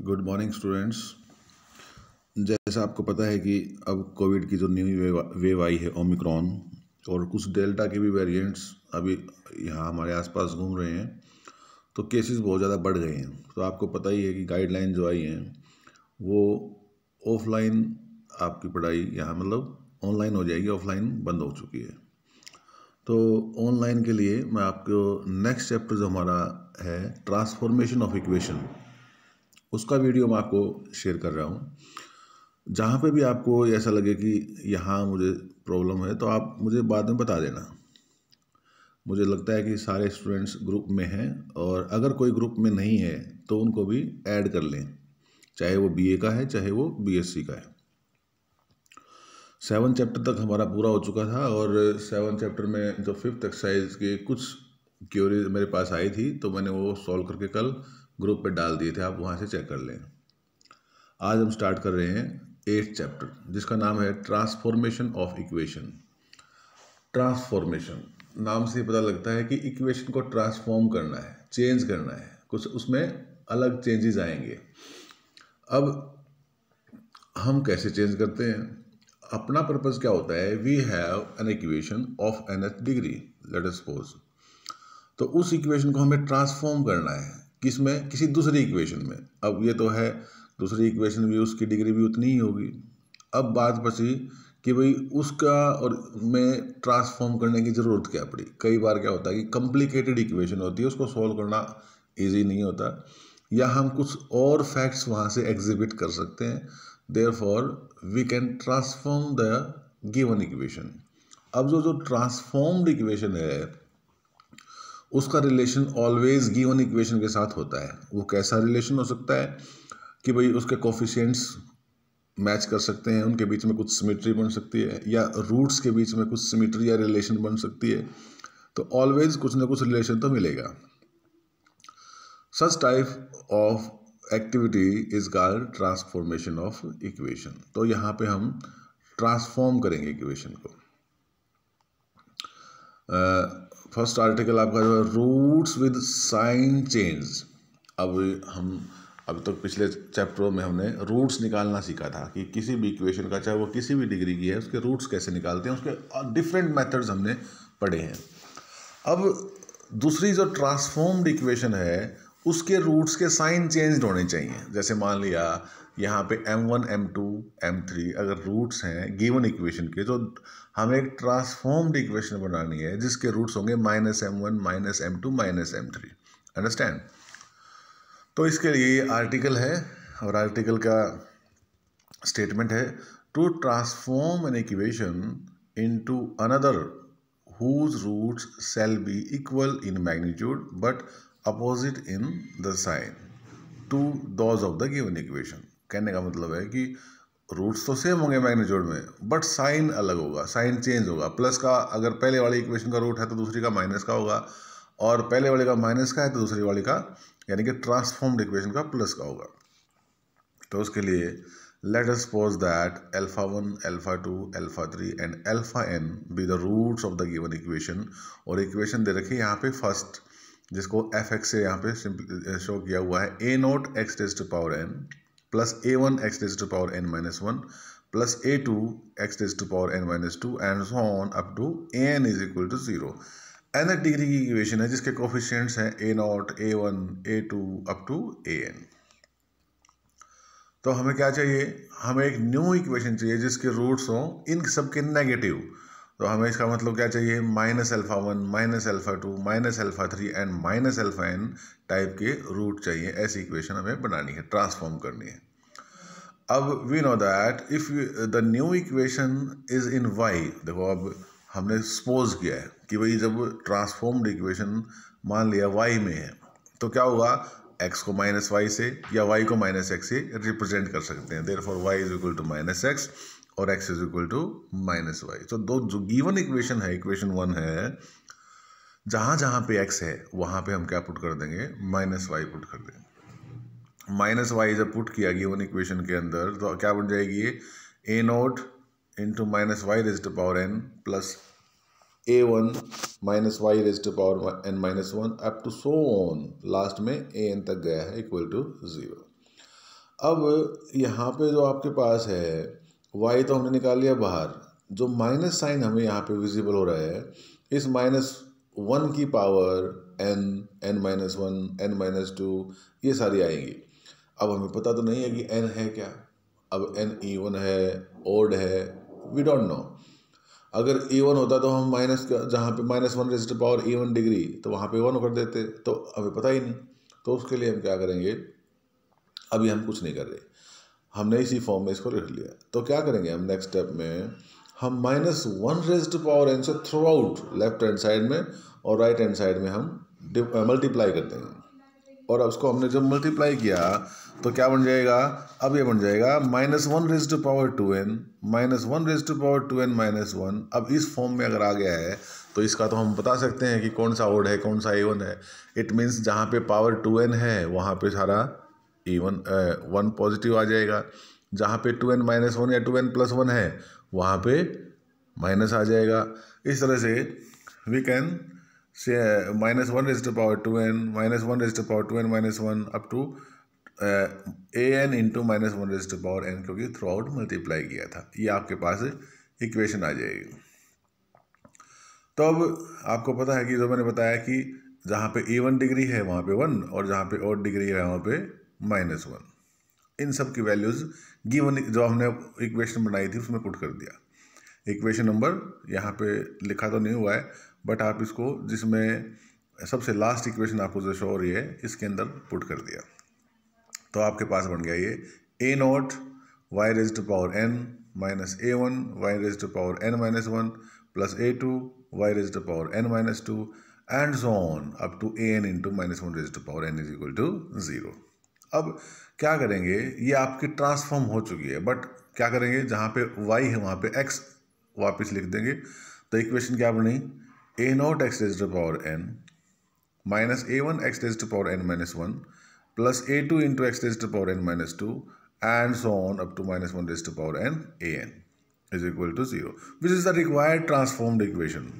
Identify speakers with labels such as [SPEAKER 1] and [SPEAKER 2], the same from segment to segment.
[SPEAKER 1] Good morning students जैसा आपको पता है कि अब कोविड की जो न्यू वेव आई है ओमिक्रॉन और कुछ डेल्टा के भी वेरिएंट्स अभी यहाँ हमारे आसपास घूम रहे हैं तो केसेस बहुत ज़्यादा बढ़ गए हैं। तो आपको पता ही है कि गाइडलाइन जो आई हैं, वो ऑफलाइन आपकी पढ़ाई यहाँ मतलब ऑनलाइन हो जाएगी ऑफलाइन बंद हो चुकी है। तो ऑनलाइन के लिए मैं आपको नेक्स्ट चैप्टर जो हमारा है ट्रांसफॉर्मेशन ऑफ़ इक्वेशन उसका वीडियो मैं आपको शेयर कर रहा हूँ। जहाँ पे भी आपको ऐसा लगे कि यहाँ मुझे प्रॉब्लम है तो आप मुझे बाद में बता देना। मुझे लगता है कि सारे स्टूडेंट्स ग्रुप में हैं और अगर कोई ग्रुप में नहीं है तो उनको भी ऐड कर लें। चाहे वो बीए का है, चाहे वो बीएससी का है। सेवन चैप्टर तक हमारा पूरा हो चुका था और सेवन चैप्टर में जो फिफ्थ एक्सरसाइज के कुछ क्योरी मेरे पास आई थी तो मैंने वो सॉल्व करके कल ग्रुप पे डाल दिए थे, आप वहाँ से चेक कर लें। आज हम स्टार्ट कर रहे हैं एट चैप्टर, जिसका नाम है ट्रांसफॉर्मेशन ऑफ़ इक्वेशन। ट्रांसफॉर्मेशन, नाम से पता लगता है कि इक्वेशन को ट्रांसफॉर्म करना है, चेंज करना है, कुछ उसमें अलग चेंजेस आएँगे। अब हम कैसे चेंज करते हैं? अपना पर्पज़ क्या होता है? We have an equation of n th degree let suppose तो उस इक्वेशन को हमें ट्रांसफॉर्म करना है। किसमें किसी दूसरी इक्वेशन में। अब ये तो है, दूसरी इक्वेशन भी, उसकी डिग्री भी उतनी ही होगी। अब बात बची कि भाई उसका और में ट्रांसफॉर्म करने की ज़रूरत क्या पड़ी? कई बार क्या होता है कि कॉम्प्लिकेटेड इक्वेशन होती है, उसको सॉल्व करना इजी नहीं होता। या हम कुछ और फैक्ट्स वहाँ से एग्जिबिट कर सकते हैं। Therefore we can transform the given equation अब जो जो ट्रांसफॉर्म्ड इक्वेशन है उसका रिलेशन ऑलवेज गिवन इक्वेशन के साथ होता है। वो कैसा रिलेशन हो सकता है कि भाई उसके कोफिशियंट्स मैच कर सकते हैं, उनके बीच में कुछ सिमिट्री बन सकती है या रूट्स के बीच में कुछ सिमिट्री या रिलेशन बन सकती है। तो ऑलवेज कुछ ना कुछ रिलेशन तो मिलेगा। Such type of activity is called transformation of equation तो यहाँ पे हम ट्रांसफॉर्म करेंगे इक्वेशन को। फ़र्स्ट आर्टिकल आपका जो है रूट्स विद साइन चेंज अब हम, अब तक तो पिछले चैप्टरों में हमने रूट्स निकालना सीखा था कि किसी भी इक्वेशन का, चाहे वो किसी भी डिग्री की है, उसके रूट्स कैसे निकालते हैं, उसके डिफरेंट मेथड्स हमने पढ़े हैं। अब दूसरी जो ट्रांसफॉर्म्ड इक्वेशन है उसके रूट्स के साइन चेंज होने चाहिए। जैसे मान लिया, यहाँ पे m one m two m three अगर रूट्स हैं गिवन इक्वेशन के तो हमें एक ट्रांसफॉर्म्ड इक्वेशन बनानी है, जिसके रूट्स होंगे minus m one minus m two minus m three understand तो इसके लिए ये आर्टिकल है, और आर्टिकल का स्टेटमेंट है to transform an equation into another whose roots shall be equal in magnitude, but opposite in the sign to those of the given equation कहने का मतलब है कि रूट्स तो सेम होंगे मैग्नीट्यूड में बट साइन अलग होगा साइन चेंज होगा। प्लस का अगर पहले वाली इक्वेशन का रूट है तो दूसरी का माइनस का होगा, और पहले वाले का माइनस का है तो दूसरी वाली का, यानी कि ट्रांसफॉर्म्ड इक्वेशन का प्लस का होगा। तो उसके लिए let us suppose that alpha 1 alpha 2 alpha 3 and alpha n be the roots of the given equation, और इक्वेशन दे रखी है यहाँ पे फ़र्स्ट जिसको एफ़ एक्स से यहाँ पे शो किया हुआ है। A nought x raised to power n plus a one x raised to power n minus one plus a two x raised to power n minus two and so on up to a n is equal to zero n degree की equation है जिसके coefficients हैं a nought a one a two up to a n तो हमें क्या चाहिए? हमें एक न्यू इक्वेशन चाहिए जिसके रूट्स हों। इन सब के नेगेटिव तो हमें इसका मतलब क्या चाहिए? Minus alpha one minus alpha two minus alpha three and minus alpha n type के रूट चाहिए। ऐसी इक्वेशन हमें बनानी है ट्रांसफॉर्म करनी है। अब we know that if the new equation is in y देखो अब हमने सपोज़ किया है कि भाई जब ट्रांसफॉर्म्ड इक्वेशन मान लिया वाई में है तो क्या हुआ एक्स को माइनस वाई से या वाई को माइनस एक्स से रिप्रेजेंट कर सकते हैं। Therefore y is equal to minus x और x is equal to minus y तो दो जो गिवन इक्वेशन है इक्वेशन वन है, जहाँ जहाँ पे एक्स है, वहाँ पे हम क्या पुट कर देंगे? माइनस वाई पुट कर देंगे। माइनस वाई जब पुट किया गिवन इक्वेशन के अंदर तो क्या बन जाएगी? A nought into minus y raise to power n plus a one minus y raise to power n minus one up to so on last में ए एन तक गया है इक्वल टू ज़ीरो अब यहाँ पे जो आपके पास है वाई तो हमने निकाल लिया बाहर। जो माइनस साइन हमें यहाँ पे विजिबल हो रहा है, इस माइनस वन की power n n minus one n minus two ये सारी आएँगी। अब हमें पता तो नहीं है कि एन है क्या। अब एन ई वन है ओड है वी डोंट नो अगर ई वन होता तो हम माइनस जहाँ पे minus one raise to power e one degree तो वहाँ पे वन कर देते। तो हमें पता ही नहीं। तो उसके लिए हम क्या करेंगे? अभी हम कुछ नहीं कर रहे। हमने इसी फॉर्म में इसको लिख लिया। तो क्या करेंगे हम नेक्स्ट स्टेप में? हम minus one raise to power n से throughout left hand side में और राइट हैंड साइड में हम मल्टीप्लाई कर देंगे और अब उसको हमने जब मल्टीप्लाई किया तो क्या बन जाएगा? अब ये बन जाएगा minus one raise to power two n minus one raise to power two n minus one अब इस फॉर्म में अगर आ गया है तो इसका तो हम बता सकते हैं कि कौन सा ओड है, कौन सा ए वन है। इट मीन्स जहाँ पे पावर टू एन है, वहाँ पे सारा वन वन पॉजिटिव आ जाएगा। जहाँ पे टू एन माइनस वन या टू एन प्लस वन है, वहाँ पे माइनस आ जाएगा। इस तरह से we can say minus one raise to power two n minus one raise to power two n minus one up to a n into minus one raise to power n क्योंकि throughout multiply किया था। ये आपके पास equation आ जाएगी। तो अब आपको पता है कि जो मैंने बताया कि जहाँ पे ए वन डिग्री है, वहाँ पे वन और जहाँ पे और डिग्री है, वहाँ पे माइनस वन। इन सब की वैल्यूज़ गिवन जो हमने इक्वेशन बनाई थी, उसमें पुट कर दिया। इक्वेशन नंबर यहाँ पे लिखा तो नहीं हुआ है बट आप इसको जिसमें सबसे लास्ट इक्वेशन आपको जो शो हो रही है, इसके अंदर पुट कर दिया। तो आपके पास बन गया ये a nought y raise to power n minus a one y raise to power n minus one plus a two y raise to power n minus two and so on up to a n into minus one raise to power n is equal to zero अब क्या करेंगे? ये आपकी transform हो चुकी है। But क्या करेंगे? जहाँ पे वाई है, वहाँ पे एक्स वापस लिख देंगे। तो इक्वेशन क्या बनी? A nought x raise to power n minus a one x raise to power n minus one plus a two into x raise to power n minus two and so on up to minus one raise to power n a n is equal to zero which is the required transformed equation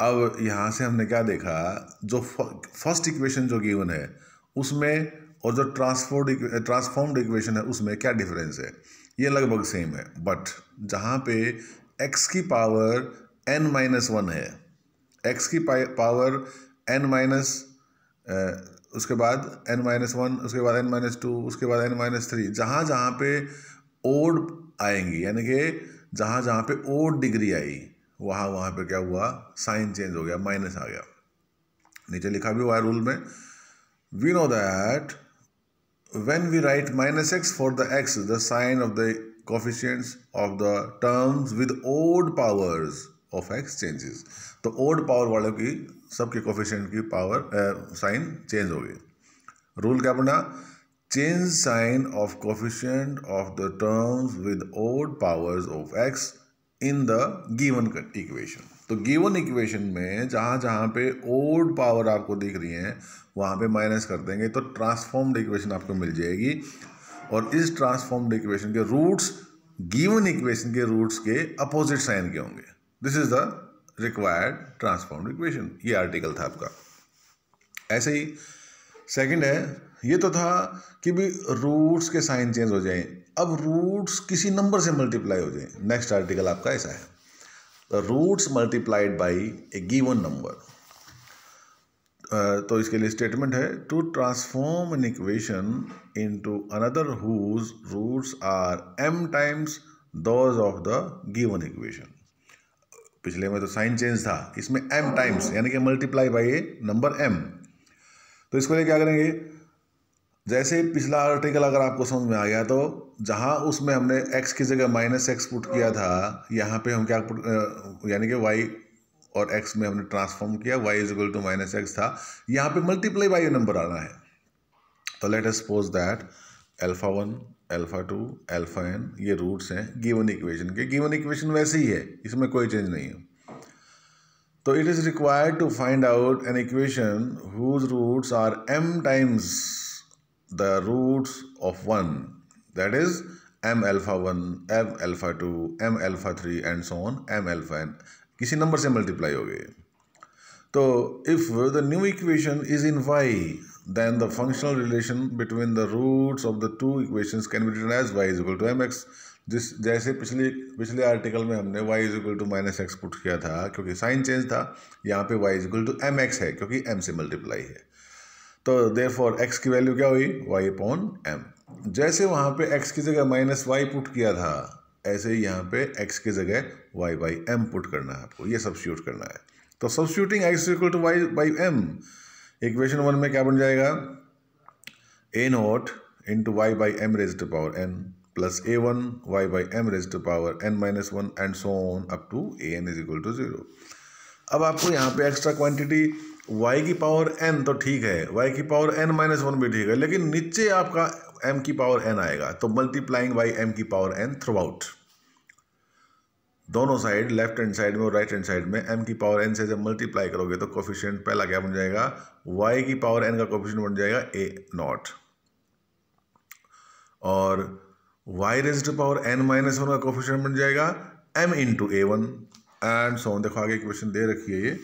[SPEAKER 1] अब यहाँ से हमने क्या देखा? जो first equation जो given है, उसमें और जो ट्रांसफोर्ड ट्रांसफॉर्म्ड इक्वेशन है, उसमें क्या डिफरेंस है? ये लगभग सेम है बट जहाँ पे x की पावर n माइनस वन है एक्स की पावर एन माइनस उसके बाद एन माइनस वन उसके बाद एन माइनस टू उसके बाद एन माइनस थ्री जहाँ जहाँ पे ओड आएँगी, यानी कि जहाँ जहाँ पे ओड डिग्री आई, वहाँ वहाँ पे क्या हुआ? साइन चेंज हो गया माइनस आ गया। नीचे लिखा भी हुआ है रूल में। We know that when we write minus x for the x the sign of the coefficients of the terms with odd powers of x changes तो ओड पावर वालों की सबके कोफिशियंट की पावर साइन चेंज हो गई rule क्या बना change sign of coefficient of the terms with odd powers of x in the given equation तो गिवन इक्वेशन में जहाँ जहाँ पे ओड पावर आपको दिख रही है, वहाँ पे माइनस कर देंगे तो ट्रांसफॉर्म्ड इक्वेशन आपको मिल जाएगी। और इस ट्रांसफॉर्म्ड इक्वेशन के रूट्स गिवन इक्वेशन के रूट्स के अपोजिट साइन के होंगे। This is the required transformed equation ये आर्टिकल था आपका। ऐसे ही सेकंड है, ये तो था कि भी रूट्स के साइन चेंज हो जाएँ। अब रूट्स किसी नंबर से मल्टीप्लाई हो जाएँ। नेक्स्ट आर्टिकल आपका ऐसा है। The roots multiplied by a given number तो इसके लिए स्टेटमेंट है to transform an equation into another whose roots are m times those of the given equation पिछले में तो साइन चेंज था, इसमें एम टाइम्स यानी कि multiply by a number m तो इसको लिए क्या करेंगे? जैसे पिछला आर्टिकल अगर आपको समझ में आ गया तो जहाँ उसमें हमने एक्स की जगह माइनस एक्स पुट किया था, यहाँ पे हम क्या पुट यानी कि वाई और एक्स में हमने ट्रांसफॉर्म किया y is equal to minus x था। यहाँ पे मल्टीप्लाई बाई नंबर आना है। तो let us suppose that alpha one alpha two alpha n ये रूट्स हैं गिवन इक्वेशन के। गिवन इक्वेशन वैसे ही है, इसमें कोई चेंज नहीं है। तो it is required to find out an equation whose roots are m times the roots of one that is m alpha one m alpha two m alpha three and so on m alpha n किसी number से multiply हो गए। तो if the new equation is in y then the functional relation between the roots of the two equations can be written as y is equal to mx जिस, जैसे पिछले पिछले article में हमने y is equal to minus x put किया था, क्योंकि sign change था, यहाँ पे y is equal to m x है, क्योंकि m से मल्टीप्लाई है। तो देर फॉर एक्स की वैल्यू क्या हुई? वाई अपॉन एम जैसे वहाँ पे एक्स की जगह माइनस वाई पुट किया था, ऐसे ही यहाँ पे एक्स की जगह वाई बाई एम पुट करना है आपको। ये सब्सिट्यूट करना है। तो सब substituting x equal to y by m equation one में क्या बन जाएगा? A nought into y by m raise to power n plus a one y by m raise to power n minus one and so on up to a n is equal to zero अब आपको यहाँ पे extra quantity y की power n तो ठीक है, y की power n minus one भी ठीक है, लेकिन नीचे आपका m की पावर n आएगा तो मल्टीप्लाइंग बाई m की पावर n थ्रू आउट दोनों साइड लेफ़्ट हैंड साइड में और राइट हैंड साइड में m की पावर n से जब मल्टीप्लाई करोगे तो कोफिशिएंट पहला क्या बन जाएगा? y की पावर n का कोफिशिएंट बन जाएगा a नॉट और y raise to power n minus one का कोफिशिएंट बन जाएगा m into a one and so देखो आगे क्वेश्चन दे रखी है ये.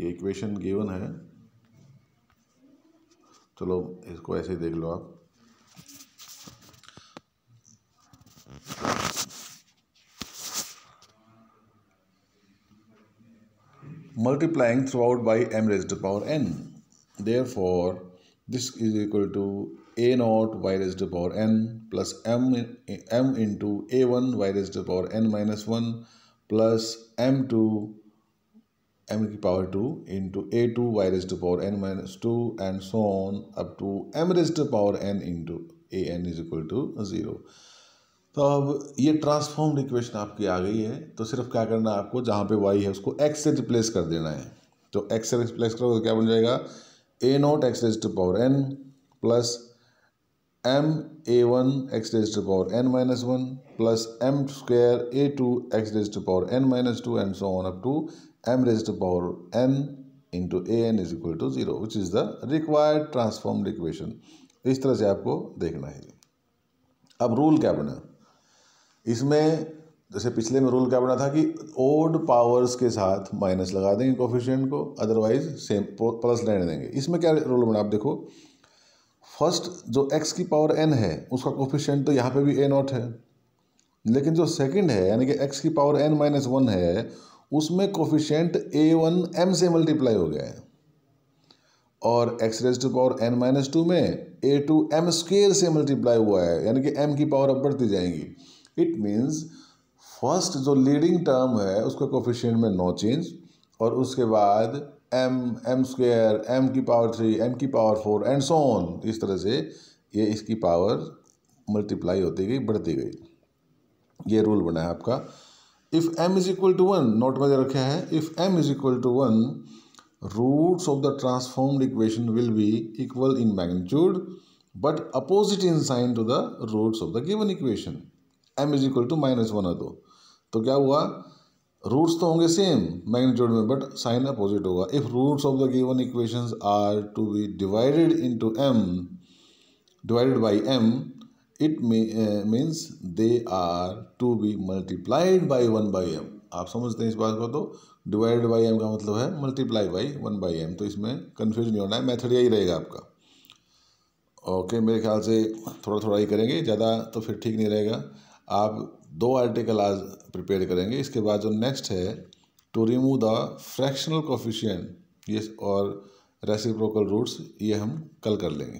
[SPEAKER 1] ये इक्वेशन गिवन है। चलो, इसको ऐसे ही देख लो आप। Multiplying throughout by m raise to power n therefore this is equal to a nought y raise to power n plus m m into a one y raise to power n minus one plus m two m की power two into a two y raise to power n minus two and so on up to m raise to power n into a n is equal to zero तो अब ये transformed equation आपकी आ गई है तो सिर्फ़ क्या करना है आपको, जहाँ पे वाई है, उसको एक्स से रिप्लेस कर देना है। तो एक्स से रिप्लेस करो तो क्या बन जाएगा? A nought x raise to power n plus m a one x raise to power n minus one plus m square a two x raise to power n minus two and so on up to m raised to power n into a n is equal to zero which is the required transformed equation इस तरह से आपको देखना है। अब rule क्या बना? इसमें जैसे पिछले में रूल क्या बना था कि ओड पावर्स के साथ माइनस लगा देंगे कोफिशियंट को अदरवाइज़ सेम प्लस रहने देंगे। इसमें क्या रूल बना? आप देखो। फ़र्स्ट जो एक्स की पावर एन है, उसका कोफिशियंट तो यहाँ पे भी ए नॉट है। लेकिन जो सेकंड है, यानी कि एक्स की पावर एन माइनस वन है उसमें कोफिशेंट ए वन एम से मल्टीप्लाई हो गया है। और x raise to power n minus two में ए टू एम स्क्र से मल्टीप्लाई हुआ है, यानी कि एम की पावर अब बढ़ती जाएँगी। इट मीन्स फ़र्स्ट जो लीडिंग टर्म है, उसका कोफिशेंट में नो चेंज और उसके बाद एम एम स्क्वेयर एम की पावर थ्री एम की power four and so on इस तरह से ये इसकी पावर मल्टीप्लाई होती गई, बढ़ती गई। ये रूल बना है आपका। If m is equal to one note में रखे हैं if m is equal to one roots of the transformed equation will be equal in magnitude but opposite in sign to the roots of the given equation m is equal to minus one है तो क्या हुआ? Roots तो होंगे same magnitude में but sign opposite होगा. If roots of the given equations are to be divided into m divided by m it means they are to be multiplied by one by m आप समझते हैं इस बात को तो? Divide by M का मतलब है multiply by one by m तो इसमें कन्फ्यूज़ नहीं होना है मेथड यही रहेगा आपका। ओके okay, मेरे ख्याल से थोड़ा थोड़ा ही करेंगे ज़्यादा तो फिर ठीक नहीं रहेगा। आप दो आर्टिकल आज प्रिपेयर करेंगे इसके बाद जो नेक्स्ट है to remove the fractional coefficient ये और रेसिप्रोकल रूट्स ये हम कल कर लेंगे।